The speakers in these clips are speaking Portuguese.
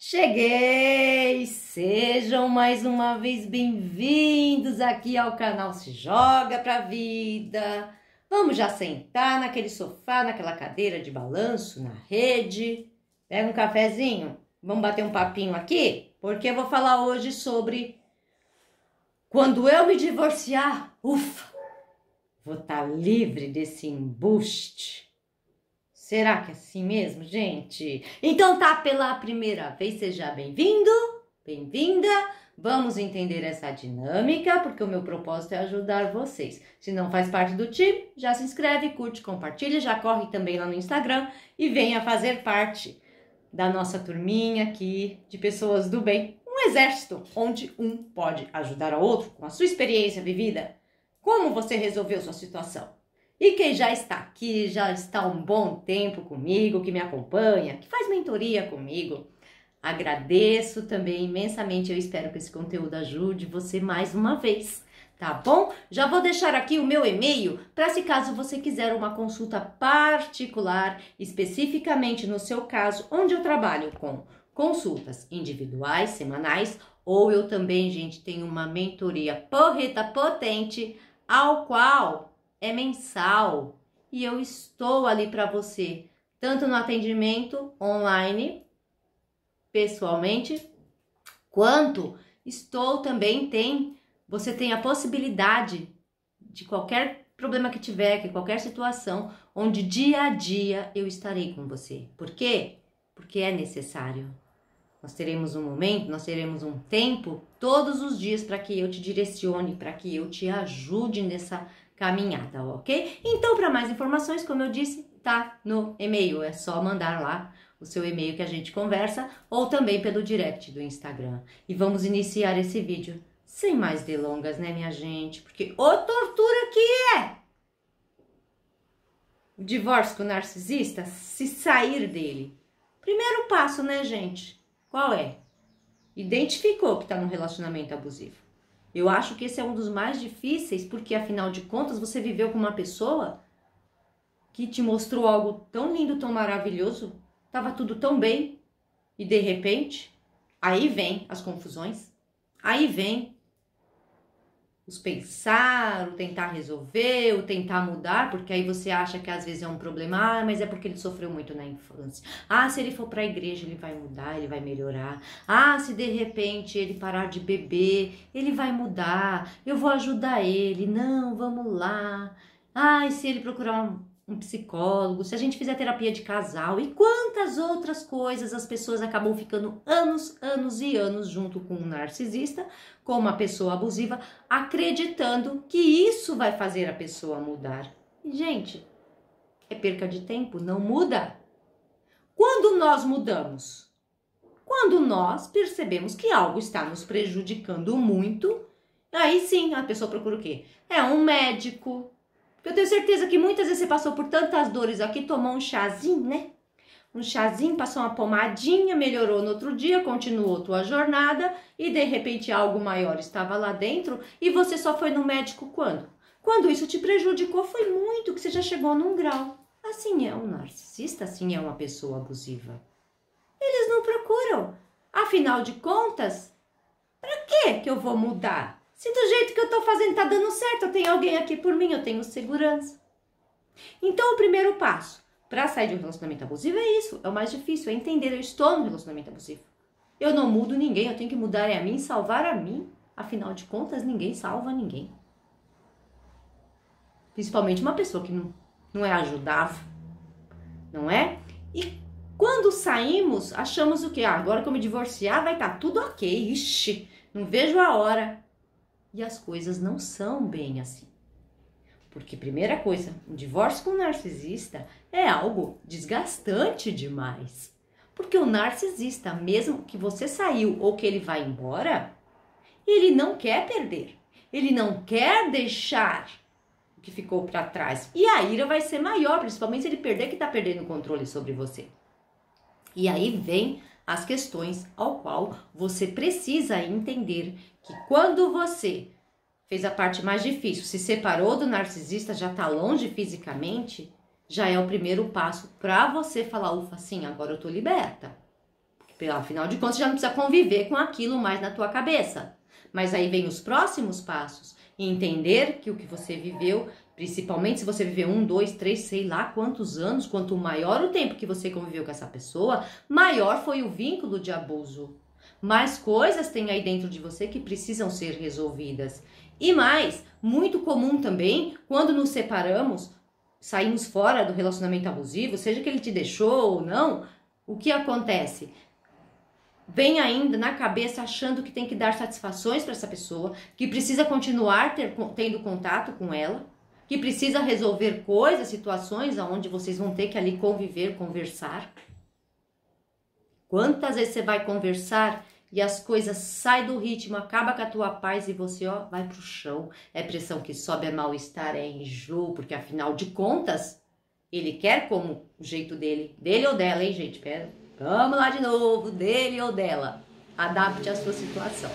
Cheguei! Sejam mais uma vez bem-vindos aqui ao canal Se Joga Pra Vida. Vamos já sentar naquele sofá, naquela cadeira de balanço, na rede. Pega um cafezinho, vamos bater um papinho aqui? Porque eu vou falar hoje sobre quando eu me divorciar, ufa, vou estar tá livre desse embuste Será que é assim mesmo, gente? Então tá pela primeira vez, seja bem-vindo, bem-vinda. Vamos entender essa dinâmica, porque o meu propósito é ajudar vocês. Se não faz parte do time, já se inscreve, curte, compartilha, já corre também lá no Instagram e venha fazer parte da nossa turminha aqui de pessoas do bem. Um exército onde um pode ajudar o outro com a sua experiência vivida. Como você resolveu sua situação? E quem já está aqui, já está um bom tempo comigo, que me acompanha, que faz mentoria comigo, agradeço também imensamente. Eu espero que esse conteúdo ajude você mais uma vez, tá bom? Já vou deixar aqui o meu e-mail para se caso você quiser uma consulta particular, especificamente no seu caso, onde eu trabalho com consultas individuais, semanais, ou eu também, gente, tenho uma mentoria porreta potente, ao qual é mensal e eu estou ali para você, tanto no atendimento online, pessoalmente, quanto estou também tem, você tem a possibilidade de qualquer problema que tiver, que qualquer situação, onde dia a dia eu estarei com você. Por quê? Porque é necessário. Nós teremos um momento, nós teremos um tempo todos os dias para que eu te direcione, para que eu te ajude nessa caminhada, ok? Então, para mais informações, como eu disse, tá no e-mail. É só mandar lá o seu e-mail que a gente conversa ou também pelo direct do Instagram. E vamos iniciar esse vídeo sem mais delongas, né, minha gente? Porque o tortura que é! O divórcio com o narcisista, se sair dele. Primeiro passo, né, gente? Qual é? Identificou que está num relacionamento abusivo. Eu acho que esse é um dos mais difíceis, porque afinal de contas você viveu com uma pessoa que te mostrou algo tão lindo, tão maravilhoso, tava tudo tão bem, e de repente, aí vem as confusões, aí vem os pensar, o tentar resolver, o tentar mudar, porque aí você acha que às vezes é um problema, ah, mas é porque ele sofreu muito na infância. Ah, se ele for para a igreja, ele vai mudar, ele vai melhorar. Ah, se de repente ele parar de beber, ele vai mudar. Eu vou ajudar ele. Não, vamos lá. Ah, e se ele procurar um um psicólogo, se a gente fizer terapia de casal e quantas outras coisas as pessoas acabam ficando anos, anos e anos junto com um narcisista, com uma pessoa abusiva, acreditando que isso vai fazer a pessoa mudar. E, gente, é perca de tempo, não muda. Quando nós mudamos? Quando nós percebemos que algo está nos prejudicando muito, aí sim a pessoa procura o quê? É um médico, eu tenho certeza que muitas vezes você passou por tantas dores aqui, tomou um chazinho, né? Um chazinho, passou uma pomadinha, melhorou no outro dia, continuou tua jornada e de repente algo maior estava lá dentro e você só foi no médico quando? Quando isso te prejudicou foi muito, que você já chegou num grau. Assim é um narcisista, assim é uma pessoa abusiva. Eles não procuram. Afinal de contas, para que que eu vou mudar? Se do jeito que eu tô fazendo tá dando certo, eu tenho alguém aqui por mim, eu tenho segurança. Então, o primeiro passo para sair de um relacionamento abusivo é isso, é o mais difícil, é entender eu estou num relacionamento abusivo. Eu não mudo ninguém, eu tenho que mudar é a mim, salvar a mim. Afinal de contas, ninguém salva ninguém. Principalmente uma pessoa que não, não é ajudável, não é? E quando saímos, achamos o que? Ah, agora que eu me divorciar, vai estar tá tudo ok. Ixi, não vejo a hora e as coisas não são bem assim. Porque, primeira coisa, um divórcio com um narcisista é algo desgastante demais. Porque o narcisista, mesmo que você saiu ou que ele vai embora, ele não quer perder. Ele não quer deixar o que ficou para trás. E a ira vai ser maior, principalmente se ele perder que está perdendo o controle sobre você. E aí vem as questões ao qual você precisa entender que quando você fez a parte mais difícil, se separou do narcisista, já está longe fisicamente, já é o primeiro passo para você falar, ufa, sim, agora eu tô liberta. Afinal de contas, já não precisa conviver com aquilo mais na tua cabeça. Mas aí vem os próximos passos. Entender que o que você viveu, principalmente se você viveu um, dois, três, sei lá quantos anos, quanto maior o tempo que você conviveu com essa pessoa, maior foi o vínculo de abuso. Mais coisas tem aí dentro de você que precisam ser resolvidas. E mais, muito comum também, quando nos separamos, saímos fora do relacionamento abusivo, seja que ele te deixou ou não, o que acontece? Vem ainda na cabeça achando que tem que dar satisfações para essa pessoa, que precisa continuar ter, tendo contato com ela, que precisa resolver coisas, situações onde vocês vão ter que ali conviver, conversar. Quantas vezes você vai conversar e as coisas saem do ritmo, acaba com a tua paz e você, ó, vai pro chão. É pressão que sobe, é mal-estar, é enjoo, porque afinal de contas, ele quer como o jeito dele, dele ou dela, hein, gente? Pera, vamos lá de novo, dele ou dela. Adapte a sua situação.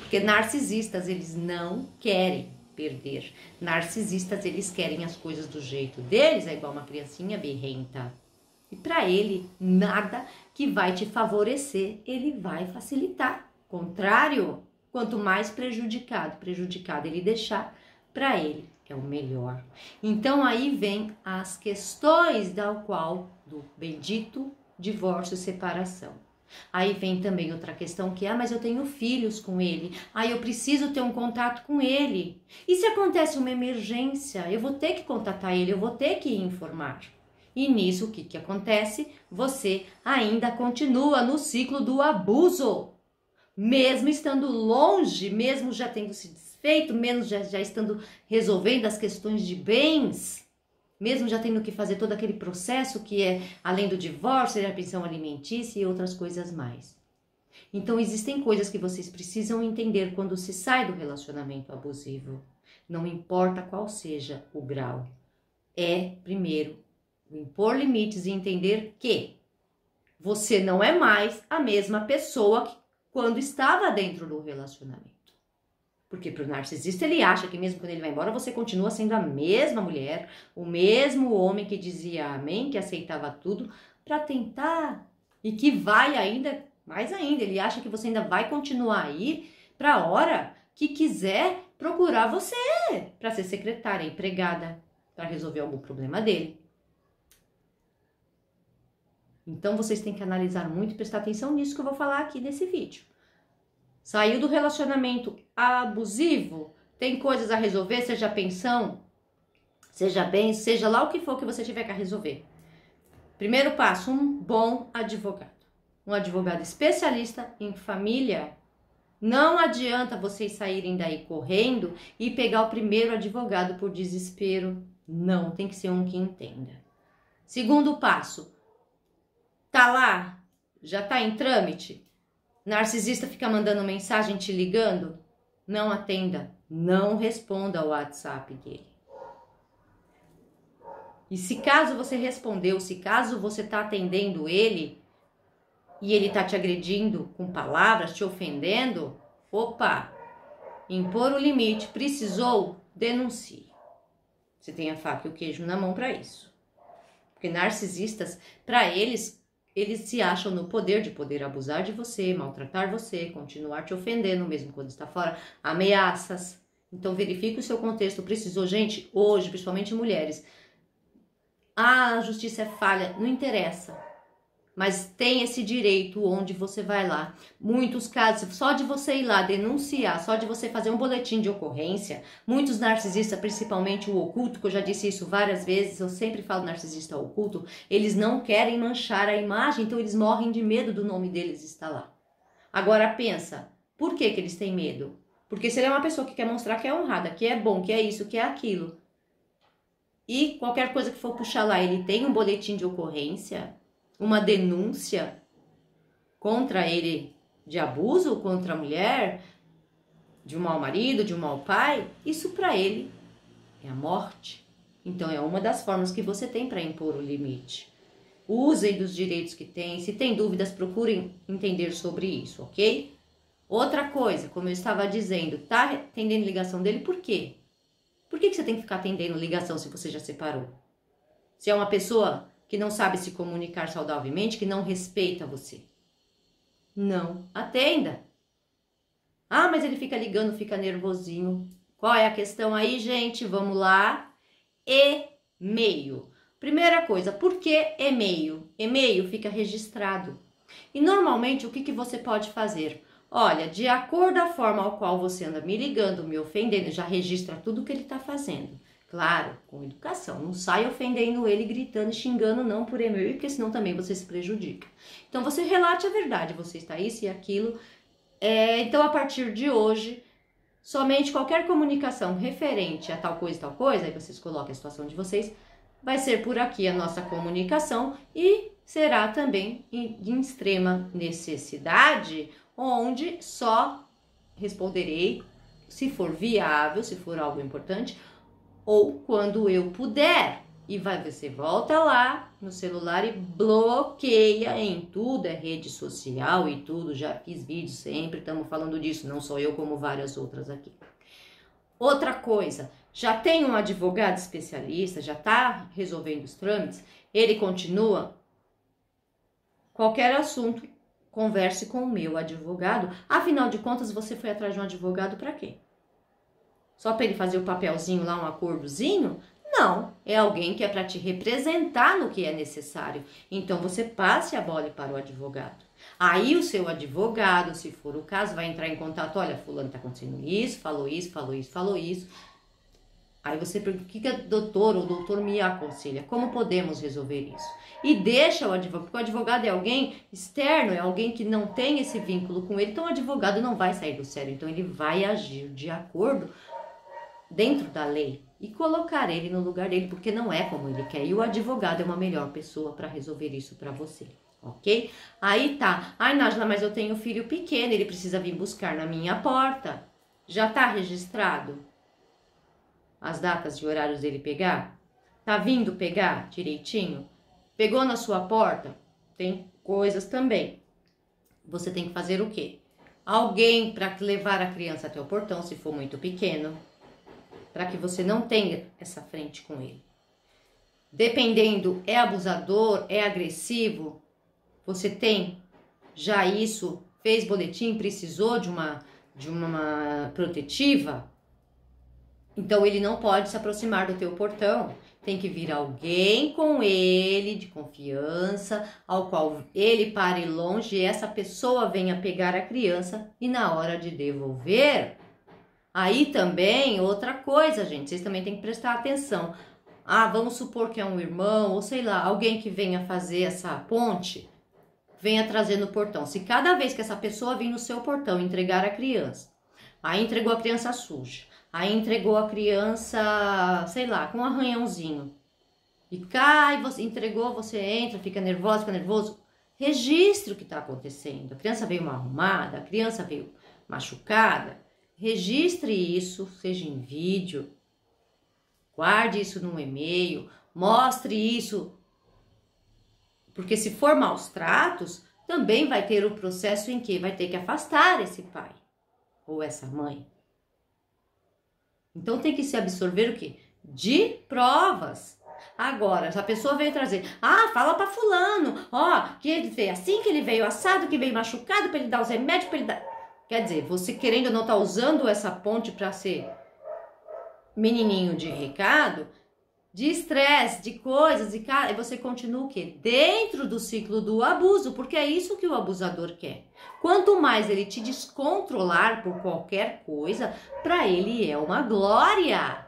Porque narcisistas, eles não querem perder. Narcisistas, eles querem as coisas do jeito deles, é igual uma criancinha birrenta. E para ele, nada que vai te favorecer, ele vai facilitar. Contrário, quanto mais prejudicado, prejudicado ele deixar, para ele é o melhor. Então aí vem as questões da qual do bendito divórcio separação. Aí vem também outra questão que é, ah, mas eu tenho filhos com ele. Aí ah, eu preciso ter um contato com ele. E se acontece uma emergência, eu vou ter que contatar ele, eu vou ter que informar. E nisso, o que, que acontece? Você ainda continua no ciclo do abuso. Mesmo estando longe, mesmo já tendo se desfeito, menos já, já estando resolvendo as questões de bens, mesmo já tendo que fazer todo aquele processo que é além do divórcio, a pensão alimentícia e outras coisas mais. Então existem coisas que vocês precisam entender quando se sai do relacionamento abusivo. Não importa qual seja o grau. É primeiro impor limites e entender que você não é mais a mesma pessoa que quando estava dentro do relacionamento. Porque para o narcisista ele acha que mesmo quando ele vai embora você continua sendo a mesma mulher, o mesmo homem que dizia amém, que aceitava tudo, para tentar e que vai ainda, mais ainda, ele acha que você ainda vai continuar aí para a hora que quiser procurar você para ser secretária, empregada, para resolver algum problema dele. Então vocês têm que analisar muito e prestar atenção nisso que eu vou falar aqui nesse vídeo. Saiu do relacionamento abusivo, tem coisas a resolver, seja pensão, seja bem, seja lá o que for que você tiver que resolver. Primeiro passo, um bom advogado. Um advogado especialista em família. Não adianta vocês saírem daí correndo e pegar o primeiro advogado por desespero. Não, tem que ser um que entenda. Segundo passo, Tá lá? Já tá em trâmite? Narcisista fica mandando mensagem te ligando? Não atenda, não responda ao WhatsApp dele. E se caso você respondeu, se caso você tá atendendo ele e ele tá te agredindo com palavras, te ofendendo, opa, impor o limite, precisou, denuncie. Você tem a faca e o queijo na mão para isso. Porque narcisistas, para eles, eles se acham no poder de poder abusar de você, maltratar você, continuar te ofendendo mesmo quando está fora, ameaças. Então verifique o seu contexto. Precisou, gente, hoje, principalmente mulheres. Ah, a justiça é falha, não interessa mas tem esse direito onde você vai lá. Muitos casos, só de você ir lá denunciar, só de você fazer um boletim de ocorrência, muitos narcisistas, principalmente o oculto, que eu já disse isso várias vezes, eu sempre falo narcisista oculto, eles não querem manchar a imagem, então eles morrem de medo do nome deles estar lá. Agora pensa, por que, que eles têm medo? Porque se ele é uma pessoa que quer mostrar que é honrada, que é bom, que é isso, que é aquilo, e qualquer coisa que for puxar lá, ele tem um boletim de ocorrência, uma denúncia contra ele de abuso contra a mulher, de um mau marido, de um mau pai, isso para ele é a morte. Então é uma das formas que você tem para impor o limite. Usem dos direitos que tem. Se tem dúvidas, procurem entender sobre isso, ok? Outra coisa, como eu estava dizendo, tá atendendo ligação dele, por quê? Por que, que você tem que ficar atendendo ligação se você já separou? Se é uma pessoa que não sabe se comunicar saudavelmente, que não respeita você. não atenda. Ah, mas ele fica ligando, fica nervosinho. Qual é a questão aí, gente? Vamos lá. E-mail. Primeira coisa, por que e-mail? E-mail fica registrado. E normalmente o que, que você pode fazer? Olha, de acordo a forma ao qual você anda me ligando, me ofendendo, já registra tudo que ele está fazendo. Claro, com educação. Não sai ofendendo ele, gritando, xingando, não por e-mail, porque senão também você se prejudica. Então você relate a verdade, você está isso e aquilo. É, então, a partir de hoje, somente qualquer comunicação referente a tal coisa, tal coisa, aí vocês coloquem a situação de vocês, vai ser por aqui a nossa comunicação e será também em extrema necessidade, onde só responderei se for viável, se for algo importante, ou quando eu puder. E vai, você volta lá no celular e bloqueia em tudo, é rede social e tudo. Já fiz vídeo sempre, estamos falando disso, não só eu, como várias outras aqui. Outra coisa, já tem um advogado especialista, já está resolvendo os trâmites, ele continua. Qualquer assunto, converse com o meu advogado. Afinal de contas, você foi atrás de um advogado para quê? Só para ele fazer o papelzinho lá, um acordozinho? Não, é alguém que é para te representar no que é necessário. Então você passe a bola para o advogado. Aí o seu advogado, se for o caso, vai entrar em contato, olha, fulano está acontecendo isso, falou isso, falou isso, falou isso. Aí você pergunta, o que, que doutor ou doutor me aconselha? Como podemos resolver isso? E deixa o advogado, porque o advogado é alguém externo, é alguém que não tem esse vínculo com ele, então o advogado não vai sair do sério, então ele vai agir de acordo dentro da lei e colocar ele no lugar dele, porque não é como ele quer. E o advogado é uma melhor pessoa para resolver isso para você, ok? Aí tá. Ai, Nájila, mas eu tenho filho pequeno, ele precisa vir buscar na minha porta. Já tá registrado as datas e horários dele pegar? Tá vindo pegar direitinho? Pegou na sua porta? Tem coisas também. Você tem que fazer o quê? Alguém para levar a criança até o portão, se for muito pequeno para que você não tenha essa frente com ele. Dependendo, é abusador, é agressivo, você tem já isso, fez boletim, precisou de uma de uma protetiva, então ele não pode se aproximar do teu portão. Tem que vir alguém com ele de confiança, ao qual ele pare longe e essa pessoa venha pegar a criança e na hora de devolver, Aí também, outra coisa, gente, vocês também têm que prestar atenção. Ah, vamos supor que é um irmão, ou sei lá, alguém que venha fazer essa ponte, venha trazer no portão. Se cada vez que essa pessoa vir no seu portão entregar a criança, aí entregou a criança suja, aí entregou a criança, sei lá, com um arranhãozinho, e cai, você entregou, você entra, fica nervosa, fica nervoso, registre o que está acontecendo. A criança veio mal arrumada, a criança veio machucada, Registre isso, seja em vídeo, guarde isso num e-mail, mostre isso. Porque se for maus tratos, também vai ter o processo em que vai ter que afastar esse pai ou essa mãe. Então tem que se absorver o que? De provas. Agora, se a pessoa veio trazer, ah, fala para fulano, ó, que ele veio assim, que ele veio assado, que veio machucado, para ele dar os remédios, para ele dar Quer dizer, você querendo ou não tá usando essa ponte para ser menininho de recado, de estresse, de coisas, e cara, e você continua o quê? Dentro do ciclo do abuso, porque é isso que o abusador quer. Quanto mais ele te descontrolar por qualquer coisa, para ele é uma glória.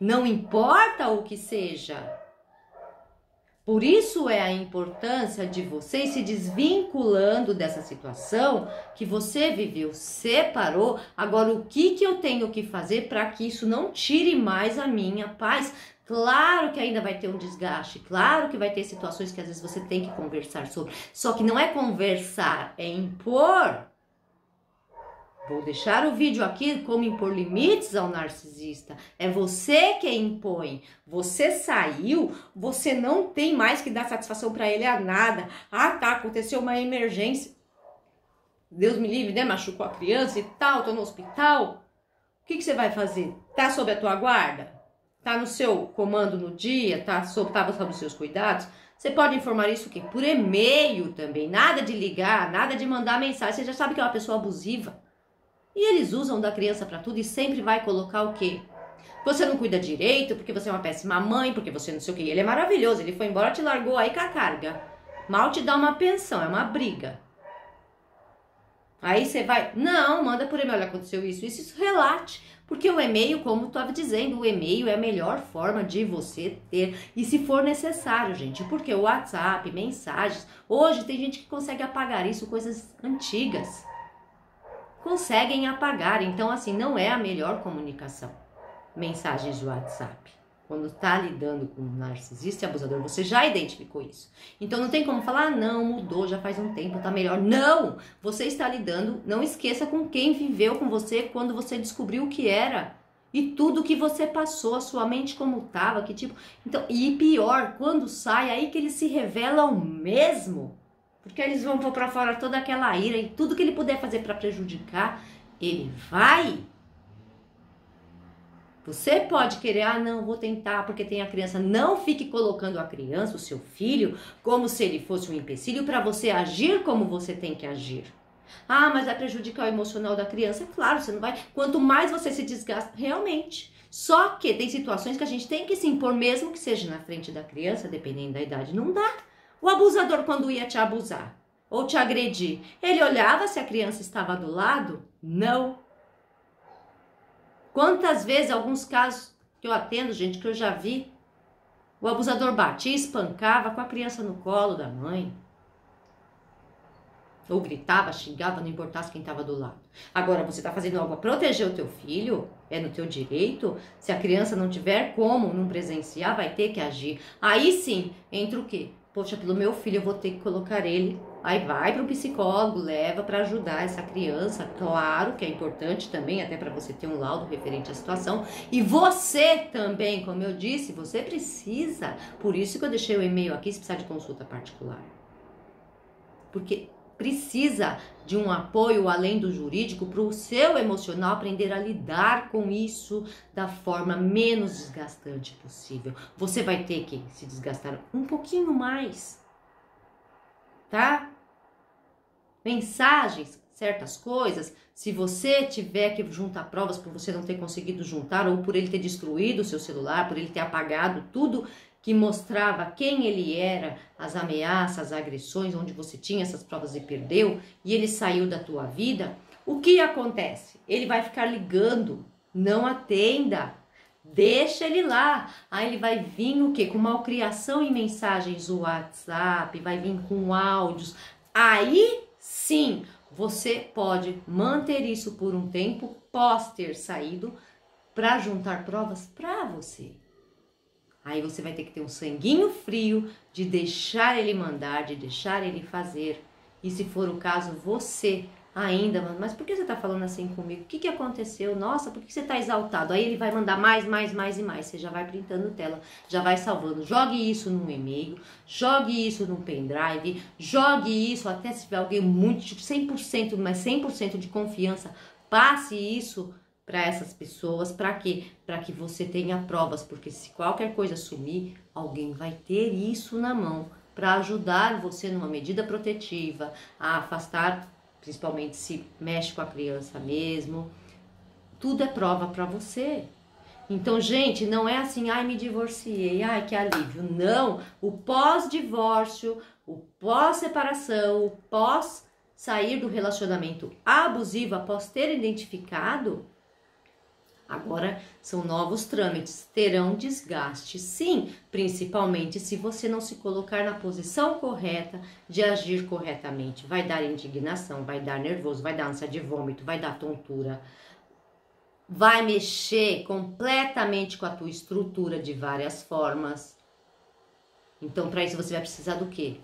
Não importa o que seja. Por isso é a importância de você ir se desvinculando dessa situação que você viveu, separou. Agora, o que, que eu tenho que fazer para que isso não tire mais a minha paz? Claro que ainda vai ter um desgaste, claro que vai ter situações que às vezes você tem que conversar sobre. Só que não é conversar, é impor. Vou deixar o vídeo aqui como impor limites ao narcisista. É você que impõe. Você saiu, você não tem mais que dar satisfação para ele a nada. Ah, tá, aconteceu uma emergência. Deus me livre, né? Machucou a criança e tal, tô no hospital. O que, que você vai fazer? Tá sob a tua guarda? Tá no seu comando no dia? Tá sob, tava sob os seus cuidados? Você pode informar isso o quê? Por e-mail também. Nada de ligar, nada de mandar mensagem. Você já sabe que é uma pessoa abusiva. E eles usam da criança para tudo e sempre vai colocar o quê? Você não cuida direito, porque você é uma péssima mãe, porque você não sei o quê. Ele é maravilhoso, ele foi embora, te largou aí com a carga. Mal te dá uma pensão, é uma briga. Aí você vai, não, manda por e-mail, olha, aconteceu isso, isso, isso, relate. Porque o e-mail, como estava dizendo, o e-mail é a melhor forma de você ter. E se for necessário, gente, porque o WhatsApp, mensagens, hoje tem gente que consegue apagar isso, coisas antigas. Conseguem apagar, então assim, não é a melhor comunicação. Mensagens de WhatsApp quando está lidando com um narcisista e abusador, você já identificou isso. Então não tem como falar, ah, não, mudou, já faz um tempo, tá melhor. Não! Você está lidando, não esqueça com quem viveu com você quando você descobriu o que era. E tudo que você passou, a sua mente como tava, que tipo. Então, e pior, quando sai, aí que eles se revelam mesmo. Porque eles vão pôr para fora toda aquela ira e tudo que ele puder fazer para prejudicar, ele vai você pode querer, ah, não, vou tentar porque tem a criança. Não fique colocando a criança, o seu filho, como se ele fosse um empecilho para você agir como você tem que agir. Ah, mas vai prejudicar o emocional da criança? Claro, você não vai. Quanto mais você se desgasta, realmente. Só que tem situações que a gente tem que se impor, mesmo que seja na frente da criança, dependendo da idade. Não dá. O abusador, quando ia te abusar ou te agredir, ele olhava se a criança estava do lado? Não. Quantas vezes, alguns casos que eu atendo, gente, que eu já vi, o abusador batia, espancava com a criança no colo da mãe. Ou gritava, xingava, não importasse quem estava do lado. Agora, você está fazendo algo para proteger o teu filho, é no teu direito. Se a criança não tiver como não presenciar, vai ter que agir. Aí sim, entra o quê? Poxa, pelo meu filho eu vou ter que colocar ele. Aí vai para o psicólogo, leva para ajudar essa criança. Claro que é importante também, até para você ter um laudo referente à situação. E você também, como eu disse, você precisa. Por isso que eu deixei o e-mail aqui se precisar de consulta particular. Porque precisa de um apoio além do jurídico para o seu emocional aprender a lidar com isso da forma menos desgastante possível. Você vai ter que se desgastar um pouquinho mais, tá? Mensagens, certas coisas, se você tiver que juntar provas por você não ter conseguido juntar ou por ele ter destruído o seu celular, por ele ter apagado tudo que mostrava quem ele era, as ameaças, as agressões, onde você tinha essas provas e perdeu, e ele saiu da tua vida, o que acontece? Ele vai ficar ligando, não atenda, deixa ele lá. Aí ele vai vir o quê? Com malcriação em mensagens do WhatsApp, vai vir com áudios. Aí sim, você pode manter isso por um tempo pós ter saído para juntar provas para você. Aí você vai ter que ter um sanguinho frio de deixar ele mandar, de deixar ele fazer. E se for o caso, você ainda, mas por que você tá falando assim comigo? O que, que aconteceu? Nossa, por que você tá exaltado? Aí ele vai mandar mais, mais, mais e mais. Você já vai printando tela, já vai salvando. Jogue isso num e-mail, jogue isso num pendrive, jogue isso até se tiver alguém muito, tipo 100%, mas 100% de confiança, passe isso para essas pessoas, para quê? Para que você tenha provas, porque se qualquer coisa sumir, alguém vai ter isso na mão para ajudar você numa medida protetiva, a afastar, principalmente se mexe com a criança mesmo. Tudo é prova para você. Então, gente, não é assim, ai, me divorciei, ai, que alívio. Não, o pós-divórcio, o pós-separação, o pós sair do relacionamento abusivo após ter identificado Agora são novos trâmites, terão desgaste, sim, principalmente se você não se colocar na posição correta de agir corretamente. Vai dar indignação, vai dar nervoso, vai dar ânsia de vômito, vai dar tontura, vai mexer completamente com a tua estrutura de várias formas. Então, para isso você vai precisar do quê?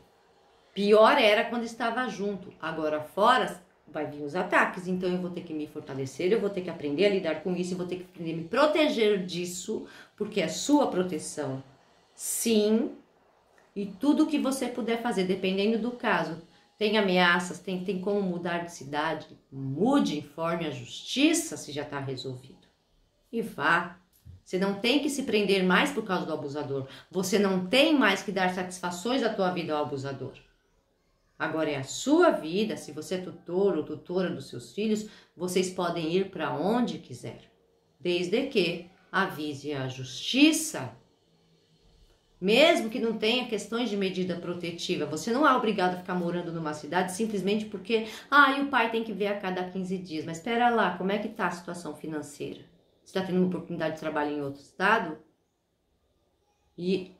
Pior era quando estava junto, agora fora vai vir os ataques, então eu vou ter que me fortalecer, eu vou ter que aprender a lidar com isso, eu vou ter que aprender a me proteger disso, porque é sua proteção. Sim, e tudo que você puder fazer, dependendo do caso, tem ameaças, tem, tem como mudar de cidade, mude, informe a justiça se já está resolvido. E vá, Você não tem que se prender mais por causa do abusador. Você não tem mais que dar satisfações à tua vida ao abusador. Agora é a sua vida, se você é tutor ou tutora dos seus filhos, vocês podem ir para onde quiser, desde que avise a justiça. Mesmo que não tenha questões de medida protetiva, você não é obrigado a ficar morando numa cidade simplesmente porque, ah, o pai tem que ver a cada 15 dias. Mas espera lá, como é que está a situação financeira? Você está tendo uma oportunidade de trabalho em outro estado? E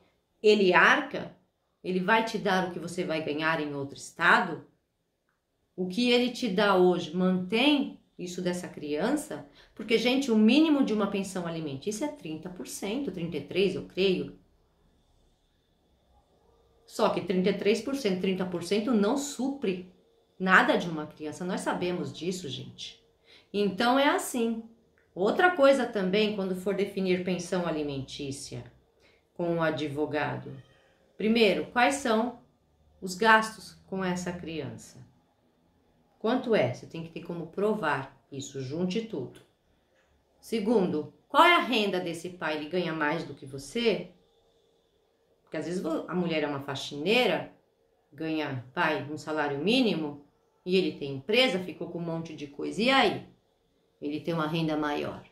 ele arca? Ele vai te dar o que você vai ganhar em outro estado? O que ele te dá hoje mantém isso dessa criança? Porque, gente, o mínimo de uma pensão alimentícia é 30%, 33%, eu creio. Só que 33%, 30% não supre nada de uma criança. Nós sabemos disso, gente. Então é assim. Outra coisa também, quando for definir pensão alimentícia com o advogado. Primeiro, quais são os gastos com essa criança? Quanto é? Você tem que ter como provar isso, junte tudo. Segundo, qual é a renda desse pai? Ele ganha mais do que você? Porque às vezes a mulher é uma faxineira, ganha, pai, um salário mínimo, e ele tem empresa, ficou com um monte de coisa. E aí? ele tem uma renda maior.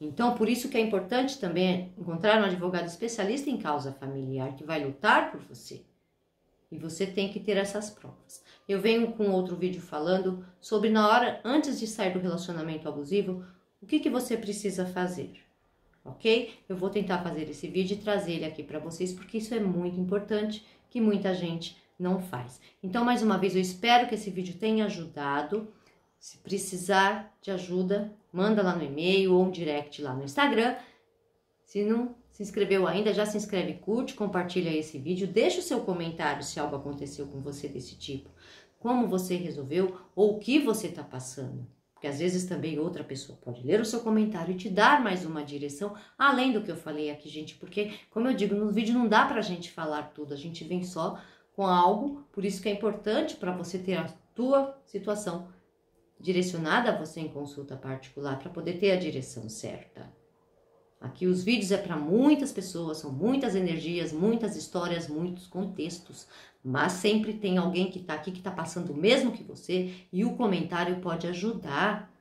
Então, por isso que é importante também encontrar um advogado especialista em causa familiar que vai lutar por você. E você tem que ter essas provas. Eu venho com outro vídeo falando sobre na hora antes de sair do relacionamento abusivo, o que que você precisa fazer. OK? Eu vou tentar fazer esse vídeo e trazer ele aqui para vocês porque isso é muito importante que muita gente não faz. Então, mais uma vez, eu espero que esse vídeo tenha ajudado. Se precisar de ajuda, manda lá no e-mail ou um direct lá no Instagram. Se não se inscreveu ainda, já se inscreve, curte, compartilha esse vídeo, deixa o seu comentário se algo aconteceu com você desse tipo, como você resolveu ou o que você está passando. Porque às vezes também outra pessoa pode ler o seu comentário e te dar mais uma direção, além do que eu falei aqui, gente. Porque, como eu digo, no vídeo não dá pra gente falar tudo, a gente vem só com algo, por isso que é importante para você ter a tua situação direcionada a você em consulta particular para poder ter a direção certa. Aqui os vídeos é para muitas pessoas, são muitas energias, muitas histórias, muitos contextos, mas sempre tem alguém que está aqui que está passando o mesmo que você e o comentário pode ajudar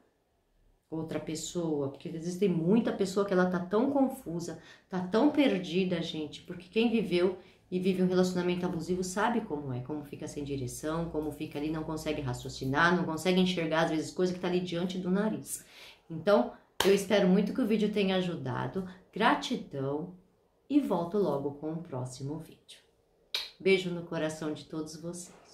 outra pessoa, porque existem muita pessoa que ela tá tão confusa, tá tão perdida, gente, porque quem viveu e vive um relacionamento abusivo sabe como é, como fica sem direção, como fica ali, não consegue raciocinar, não consegue enxergar às vezes coisa que está ali diante do nariz. Então, eu espero muito que o vídeo tenha ajudado. Gratidão e volto logo com o próximo vídeo. Beijo no coração de todos vocês.